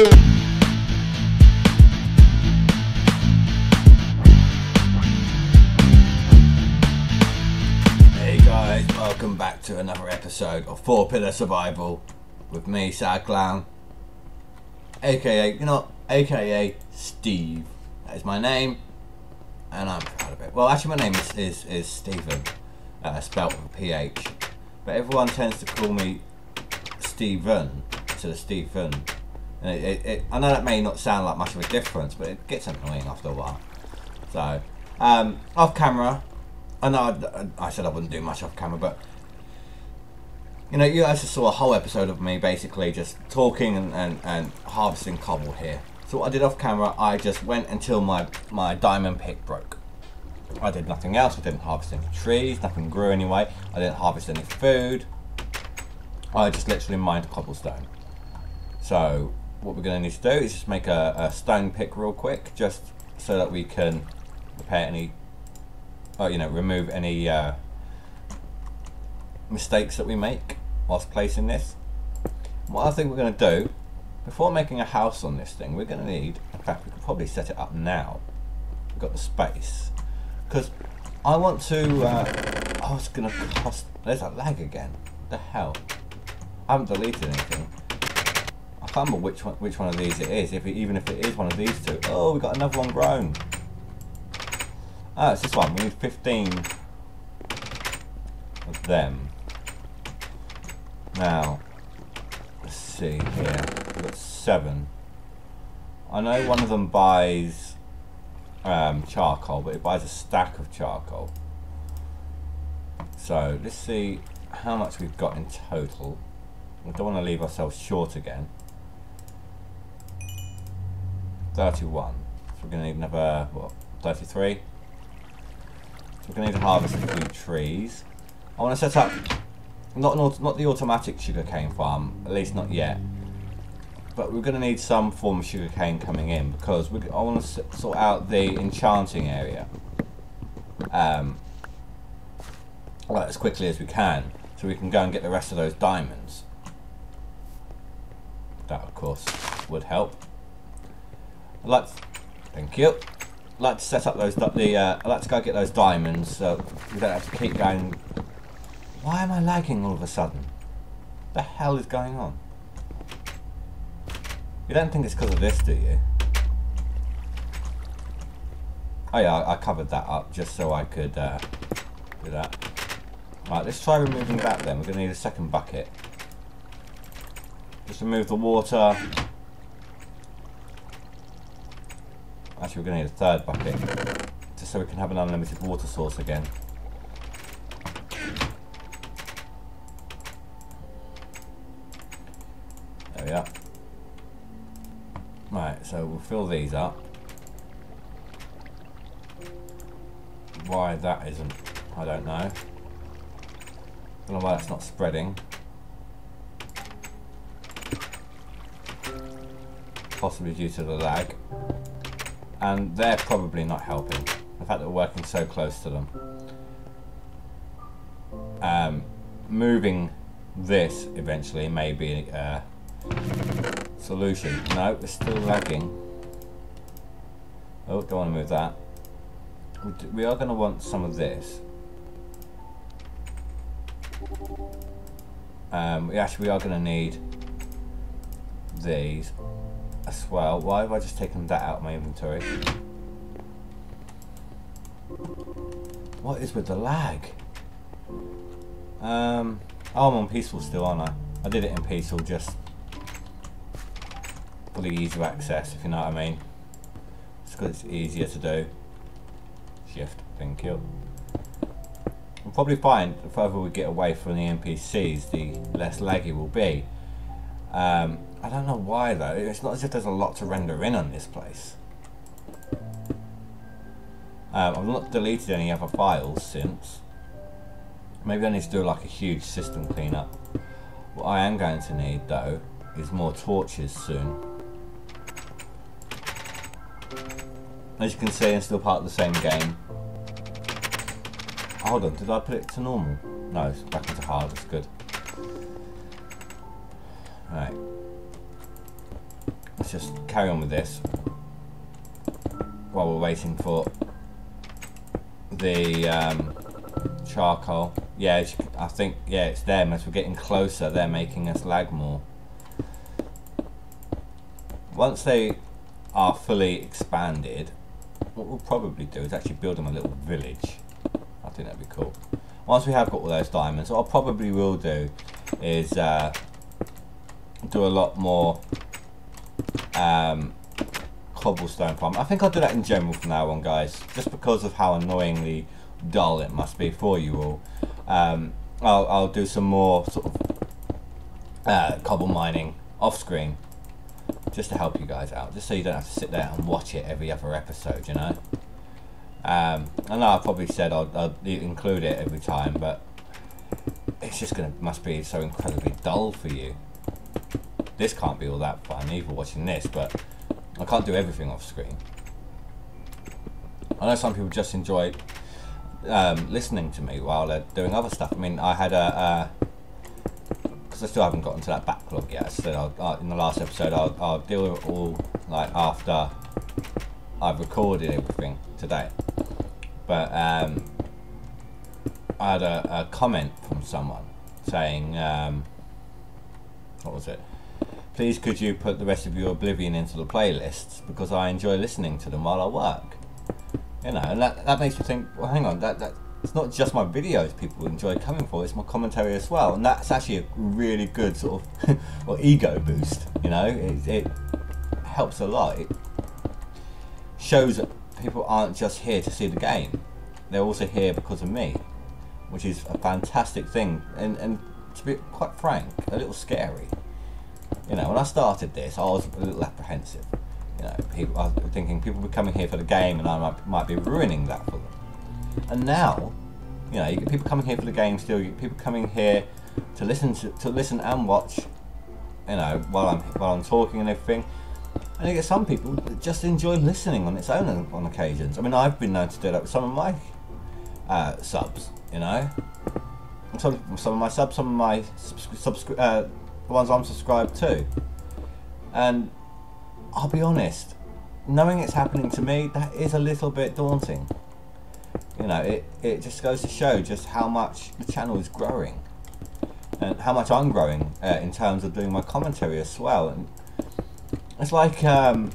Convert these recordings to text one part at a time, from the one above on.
Hey guys, welcome back to another episode of Four Pillar Survival with me, Sad Clown, aka, you know, aka Steve. That is my name, and I'm proud of it. Well, actually, my name is is, is Stephen, uh, spelt with a PH, but everyone tends to call me Stephen instead of Stephen. And it, it, it, I know that may not sound like much of a difference, but it gets annoying after a while. So, um, off camera, I know I, I said I wouldn't do much off camera, but you know, you guys just saw a whole episode of me basically just talking and, and, and harvesting cobble here. So what I did off camera, I just went until my, my diamond pick broke. I did nothing else, I didn't harvest any trees, nothing grew anyway, I didn't harvest any food. I just literally mined cobblestone. So what we're going to need to do is just make a, a stone pick real quick, just so that we can repair any uh, you know, remove any uh, mistakes that we make whilst placing this. What I think we're going to do, before making a house on this thing, we're going to need, in fact, we could probably set it up now. We've got the space. Because I want to, uh, oh, it's going to cost, there's a lag again. the hell? I haven't deleted anything. Remember which one, which one of these it is, if it, even if it is one of these two. Oh, we got another one grown. Ah, it's this one. We need 15 of them. Now, let's see here. We've got seven. I know one of them buys um, charcoal, but it buys a stack of charcoal. So, let's see how much we've got in total. We don't want to leave ourselves short again. 31. So we're going to need another, what, 33? So We're going to need to harvest a few trees. I want to set up, not, not the automatic sugarcane farm, at least not yet. But we're going to need some form of sugarcane coming in because we, I want to sort out the enchanting area. Um, like as quickly as we can so we can go and get the rest of those diamonds. That of course would help. To, thank you like to set up those the uh, like to go get those diamonds so we don't have to keep going. Why am I lagging all of a sudden? The hell is going on? You don't think it's because of this, do you? Oh yeah, I, I covered that up just so I could uh, do that. Right, let's try removing that then. We're going to need a second bucket. Just remove the water. Actually, we're going to need a third bucket, just so we can have an unlimited water source again. There we are. Right, so we'll fill these up. Why that isn't, I don't know. I don't know why that's not spreading. Possibly due to the lag and they're probably not helping. The fact that we're working so close to them. Um, moving this eventually may be a solution. No, we're still lagging. Oh, don't want to move that. We are going to want some of this. Um, we actually we are going to need these as well. Why have I just taken that out of my inventory? What is with the lag? Um, oh, I'm on peaceful still, aren't I? I did it in peaceful just for the ease of access, if you know what I mean. It's because it's easier to do. Shift, thank you. We'll probably find the further we get away from the NPCs, the less laggy will be. Um, I don't know why though. It's not as if there's a lot to render in on this place. Um, I've not deleted any other files since. Maybe I need to do like a huge system cleanup. What I am going to need though is more torches soon. As you can see, I'm still part of the same game. Hold on, did I put it to normal? No, it's back into hard, it's good. Right let's just carry on with this while we're waiting for the um, charcoal. Yeah, I think, yeah, it's them. As we're getting closer, they're making us lag more. Once they are fully expanded, what we'll probably do is actually build them a little village. I think that'd be cool. Once we have got all those diamonds, what I probably will do is uh, do a lot more um, cobblestone farm. I think I'll do that in general from now on, guys, just because of how annoyingly dull it must be for you all. Um, I'll, I'll do some more sort of uh, cobble mining off screen just to help you guys out, just so you don't have to sit there and watch it every other episode, you know. Um, I know I probably said I'll, I'll include it every time, but it's just gonna must be so incredibly dull for you. This can't be all that fun either watching this, but I can't do everything off screen. I know some people just enjoy um, listening to me while they're doing other stuff. I mean, I had a because I still haven't gotten to that backlog yet. So I'll, in the last episode, I'll, I'll deal with it all like after I've recorded everything today. But um, I had a, a, comment from someone saying, um, what was it? Please could you put the rest of your Oblivion into the playlists because I enjoy listening to them while I work. You know, and that, that makes me think, well, hang on, that, that it's not just my videos people enjoy coming for, it's my commentary as well. And that's actually a really good sort of well, ego boost, you know, it, it helps a lot. It shows that people aren't just here to see the game, they're also here because of me, which is a fantastic thing. And, and to be quite frank, a little scary. You know, when I started this, I was a little apprehensive. You know, people, I was thinking people were coming here for the game, and I might, might be ruining that for them. And now, you know, you get people coming here for the game still. You get people coming here to listen to, to listen and watch. You know, while I'm while I'm talking and everything. And you get some people that just enjoy listening on its own on, on occasions. I mean, I've been known to do that with some of my uh, subs. You know, some some of my subs, some of my subscri- uh, the ones I'm subscribed to. And I'll be honest, knowing it's happening to me, that is a little bit daunting. You know, it, it just goes to show just how much the channel is growing. And how much I'm growing uh, in terms of doing my commentary as well. And it's like, um,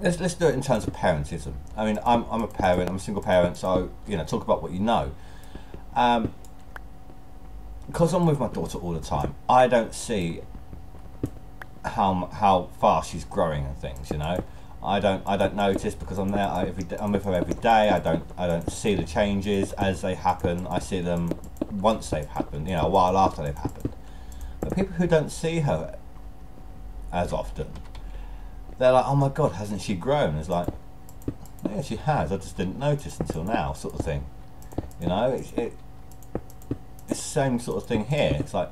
let's, let's do it in terms of parentism. I mean, I'm, I'm a parent, I'm a single parent, so, you know, talk about what you know. Um, because I'm with my daughter all the time, I don't see how how fast she's growing and things. You know, I don't I don't notice because I'm there every day, I'm with her every day. I don't I don't see the changes as they happen. I see them once they've happened. You know, a while after they've happened. But people who don't see her as often, they're like, oh my god, hasn't she grown? It's like, yeah, she has. I just didn't notice until now, sort of thing. You know, it, it same sort of thing here. It's like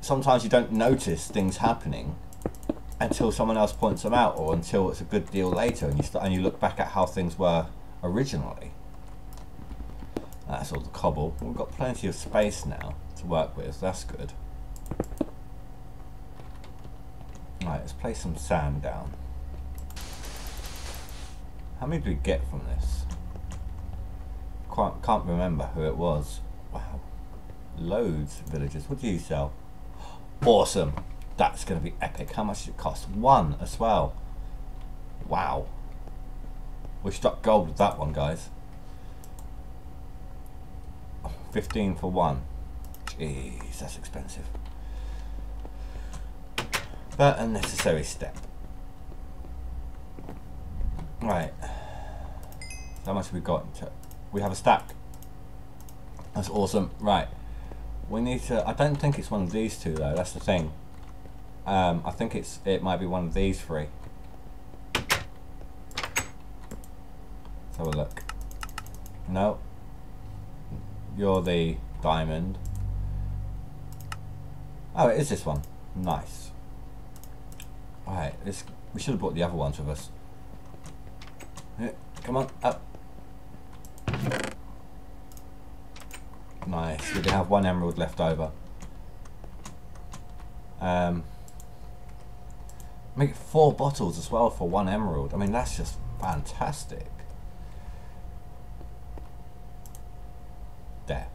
sometimes you don't notice things happening until someone else points them out, or until it's a good deal later, and you start and you look back at how things were originally. That's all the cobble. We've got plenty of space now to work with. That's good. Right, let's place some sand down. How many did we get from this? Quite, can't remember who it was. Wow. Loads of villagers. What do you sell? Awesome. That's going to be epic. How much does it cost? One as well. Wow. We struck gold with that one, guys. 15 for one. Jeez, that's expensive. But a necessary step. Right. How much have we got? We have a stack. That's awesome. Right. We need to... I don't think it's one of these two, though. That's the thing. Um, I think it's it might be one of these three. Let's have a look. No. You're the diamond. Oh, it is this one. Nice. Alright, we should have brought the other ones with us. Come on, up. Nice. We have one emerald left over. Um, get four bottles as well for one emerald. I mean, that's just fantastic. There.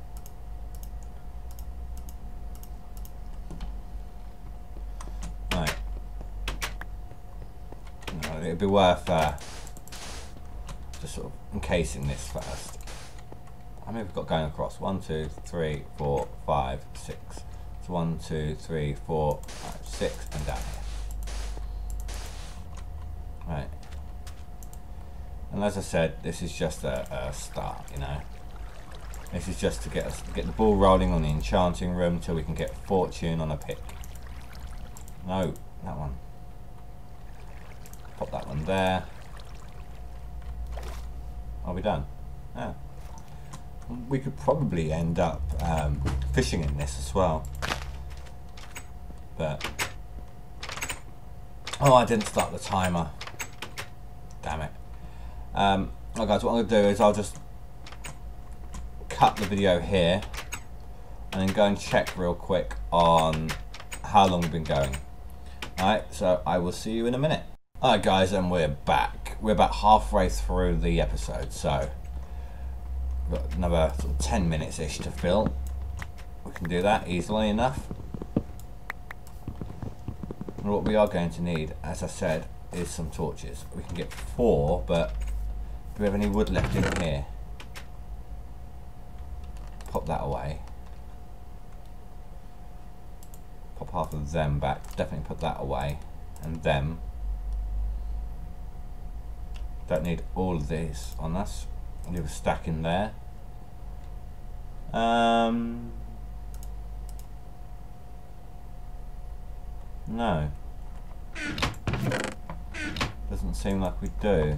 Right. No, it'd be worth uh, just sort of encasing this first. How many have we got going across? One, two, three, four, five, six. So one, two, three, four, five, six, and down here. Right. And as I said, this is just a, a start, you know. This is just to get us get the ball rolling on the enchanting room till we can get fortune on a pick. No, that one. Pop that one there. Are we done? Yeah. We could probably end up um, fishing in this as well. But oh, I didn't start the timer. Damn it. Um, right guys, what I'm to do is I'll just cut the video here and then go and check real quick on how long we've been going. Alright, so I will see you in a minute. Alright guys, and we're back. We're about halfway through the episode, so got another sort of 10 minutes-ish to fill. We can do that easily enough. And what we are going to need, as I said, is some torches. We can get four, but do we have any wood left in here? Pop that away. Pop half of them back. Definitely put that away. And them. Don't need all of these on us. Leave a stack in there. Um, no. Doesn't seem like we do.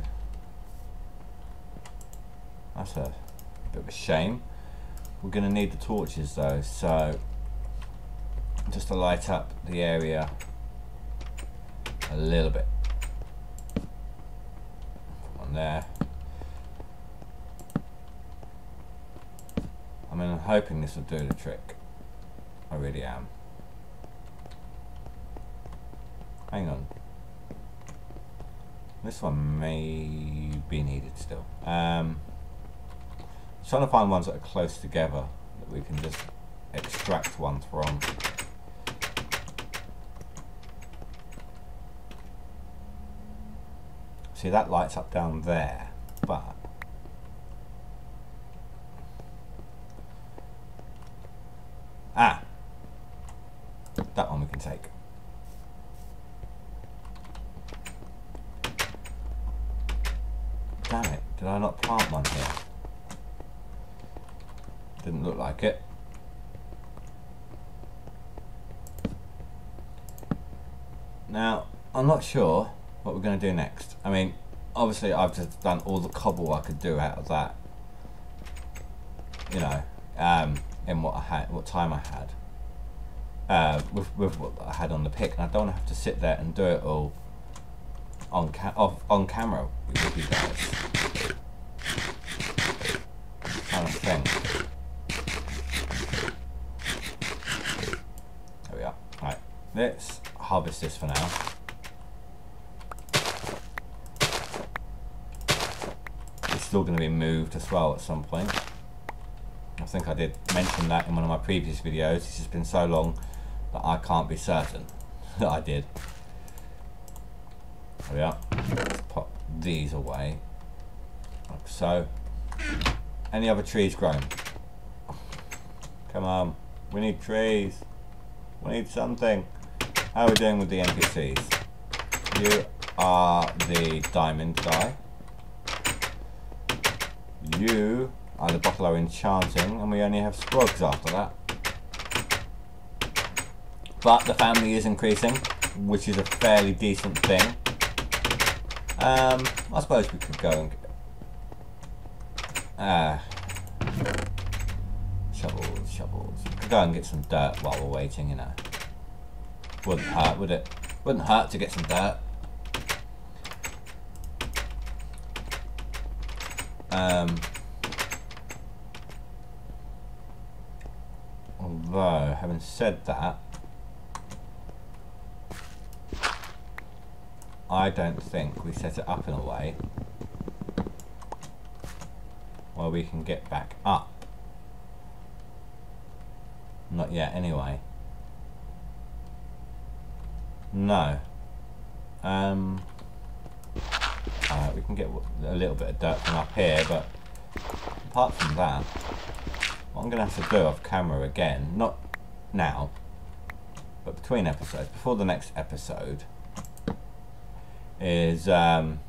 That's a bit of a shame. We're going to need the torches though, so just to light up the area a little bit. One there. Mean, I'm hoping this will do the trick. I really am. Hang on. This one may be needed still. Um, trying to find ones that are close together that we can just extract one from. See that lights up down there, but ah, that one we can take. Damn it, did I not plant one here? Didn't look like it. Now, I'm not sure what we're going to do next. I mean, obviously I've just done all the cobble I could do out of that. You know, um, in what I had, what time I had. Uh, with, with what I had on the pick, and I don't have to sit there and do it all on ca off, on camera with you guys. Kind of thing. There we are. Right, let's harvest this for now. It's still going to be moved as well at some point. I think I did mention that in one of my previous videos. It's just been so long that I can't be certain that I did. We are. Let's pop these away. Like so. Any other trees grown? Come on. We need trees. We need something. How are we doing with the NPCs? You are the diamond guy. You are the Bottle O Enchanting, and we only have scrogs after that. But the family is increasing, which is a fairly decent thing. Um, I suppose we could go and... Ah. Shovels, shovels. We could go and get some dirt while we're waiting, you know. Wouldn't hurt, would it? Wouldn't hurt to get some dirt. Um, although, having said that, I don't think we set it up in a way where we can get back up. Not yet, anyway. No. Um, uh, we can get a little bit of dirt from up here, but apart from that, what I'm going to have to do off camera again, not now, but between episodes, before the next episode, is um,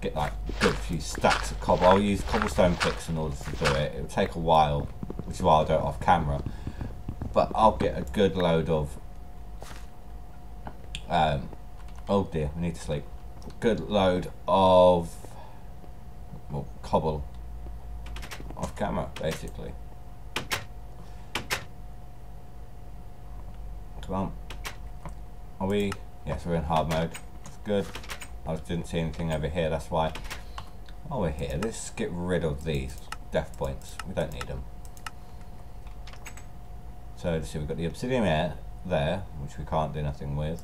get like a good few stacks of cobble. I'll use cobblestone picks in order to do it. It'll take a while, which is why I'll do it off camera. But I'll get a good load of. Um, oh dear, I need to sleep. Good load of well, cobble off camera, basically. Come on. Are we? Yes, we're in hard mode. It's good. I didn't see anything over here, that's why. While we're here, let's get rid of these death points. We don't need them. So let's see, we've got the obsidian air there, which we can't do nothing with.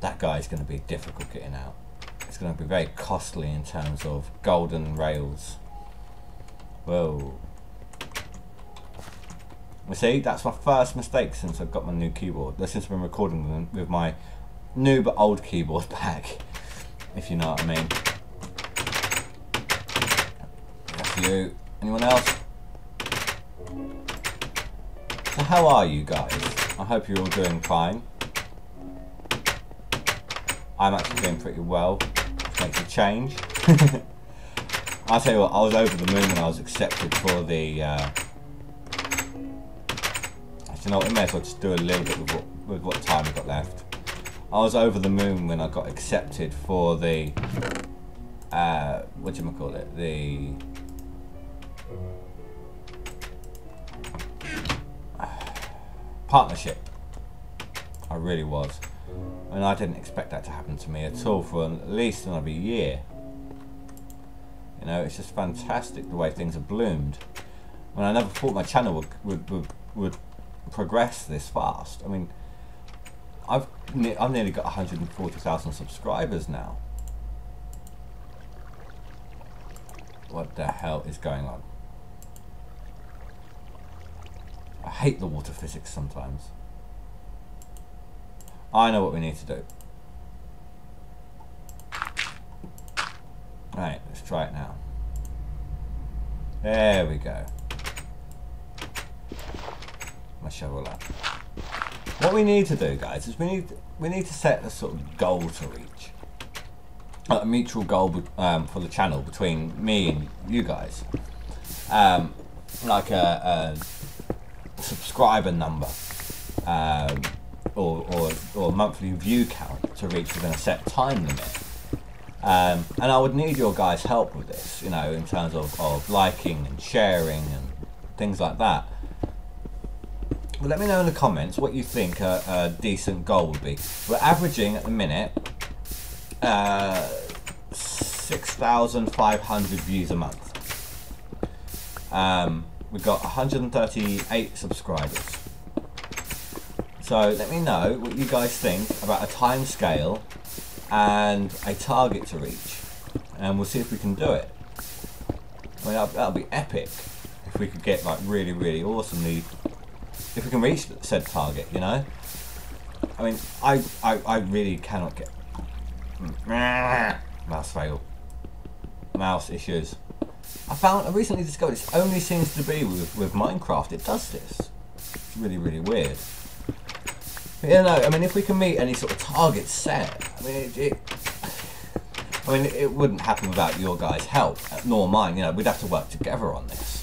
That guy's going to be difficult getting out. It's going to be very costly in terms of golden rails. Whoa. You see, that's my first mistake since I've got my new keyboard. Since I've been recording with my new but old keyboard back, if you know what I mean. That's you. Anyone else? So how are you guys? I hope you're all doing fine. I'm actually doing pretty well, makes a change. I'll tell you what, I was over the moon when I was accepted for the... Uh, you know what, I may as well just do a little bit with what, with what time we've got left. I was over the moon when I got accepted for the uh, what do you call it? The partnership. I really was, and I didn't expect that to happen to me at all for at least another year. You know, it's just fantastic the way things have bloomed. When I never thought my channel would would, would, would progress this fast. I mean I've ne I've nearly got 140,000 subscribers now. What the hell is going on? I hate the water physics sometimes. I know what we need to do. Right, let's try it now. There we go. My shovel up. What we need to do, guys, is we need we need to set a sort of goal to reach, a mutual goal um, for the channel between me and you guys, um, like a, a, subscriber number, um, or, or or monthly view count to reach within a set time limit. Um, and I would need your guys' help with this, you know, in terms of, of liking and sharing and things like that. Well, let me know in the comments what you think a, a decent goal would be. We're averaging at the minute uh, 6,500 views a month. Um, we've got 138 subscribers. So let me know what you guys think about a time scale and a target to reach. And we'll see if we can do it. I mean, that'll, that'll be epic if we could get like really, really awesomely if we can reach said target, you know? I mean, I, I, I really cannot get... Mouse fail. Mouse issues. I found, I recently discovered this only seems to be with, with Minecraft. It does this. It's really, really weird. But, you know, I mean, if we can meet any sort of target set, I mean, it, it I mean, it wouldn't happen without your guys' help, nor mine. You know, we'd have to work together on this.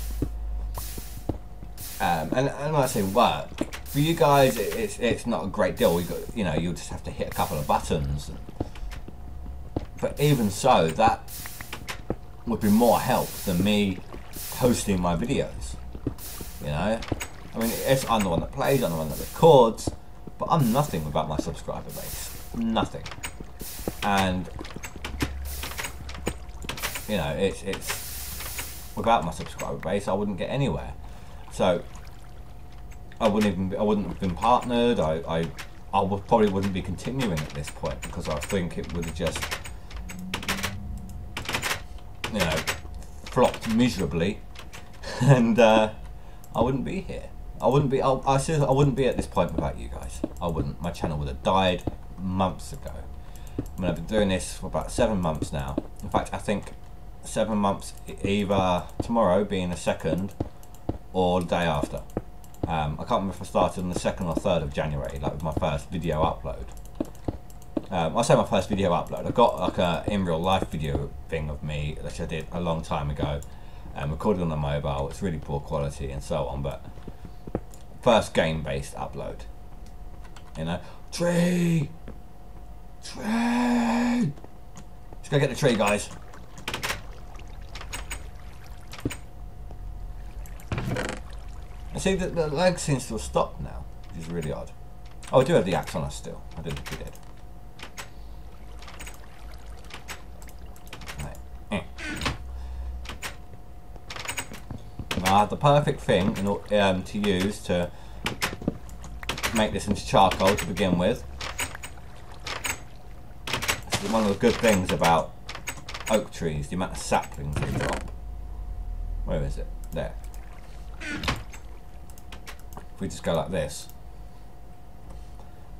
Um, and, and when I say work, for you guys, it's it's not a great deal. You got you know you'll just have to hit a couple of buttons. But even so, that would be more help than me posting my videos. You know, I mean, it's I'm the one that plays, I'm the one that records, but I'm nothing without my subscriber base. Nothing. And you know, it's it's without my subscriber base, I wouldn't get anywhere. So I wouldn't even I wouldn't have been partnered. I, I I would, probably wouldn't be continuing at this point because I think it would have just, you know, flopped miserably, and uh, I wouldn't be here. I wouldn't be. I, I I wouldn't be at this point without you guys. I wouldn't. My channel would have died months ago. I mean, I've been doing this for about seven months now. In fact, I think seven months either tomorrow being the second or the day after. Um, I can't remember if I started on the second or third of January, like with my first video upload. Um, I say my first video upload. I got like a in real life video thing of me, which I did a long time ago, um, recorded on a mobile. It's really poor quality and so on, but first game based upload. You know, tree, tree. Let's go get the tree, guys. See that the leg seems to have stopped now, which is really odd. Oh, I do have the axe on us still. I didn't think we did. Eh. I have the perfect thing in, um, to use to make this into charcoal to begin with. It's one of the good things about oak trees, the amount of saplings they drop. Where is it? There. If we just go like this,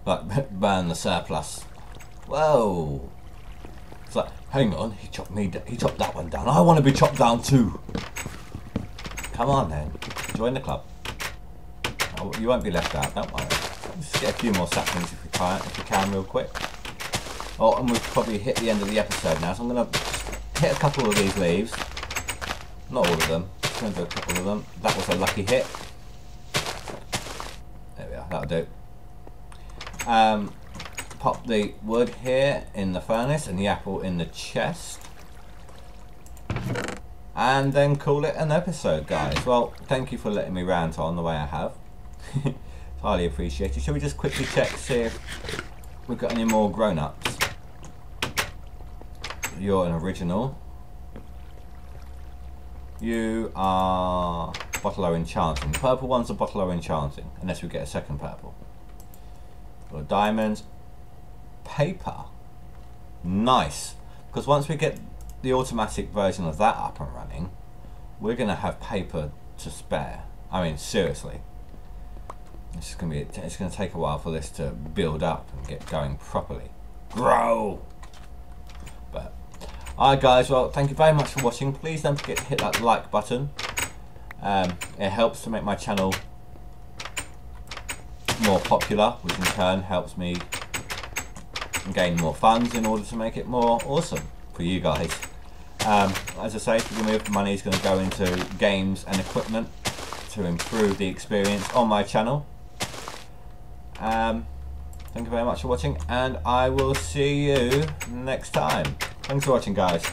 like burn the surplus. Whoa! It's like, hang on, he chopped me, he chopped that one down. I want to be chopped down too. Come on then, join the club. Oh, you won't be left out, don't worry. Just get a few more saplings if we can, if we can, real quick. Oh, and we've probably hit the end of the episode now, so I'm gonna hit a couple of these leaves. Not all of them. Just gonna do a couple of them. That was a lucky hit that'll do. Um, pop the wood here in the furnace and the apple in the chest. And then call it an episode, guys. Well, thank you for letting me rant on the way I have. Highly appreciated. Shall we just quickly check, see if we've got any more grown-ups? You're an original. You are Bottle O Enchanting. Purple one's a Bottle O Enchanting, unless we get a second purple. Or diamonds. Paper. Nice. Because once we get the automatic version of that up and running, we're going to have paper to spare. I mean, seriously. It's going to be. It's going to take a while for this to build up and get going properly. Grow. But, alright, guys. Well, thank you very much for watching. Please don't forget to hit that like button. Um, it helps to make my channel more popular, which in turn helps me gain more funds in order to make it more awesome for you guys. Um, as I say, remove money is going to go into games and equipment to improve the experience on my channel. Um, thank you very much for watching, and I will see you next time. Thanks for watching, guys.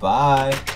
Bye.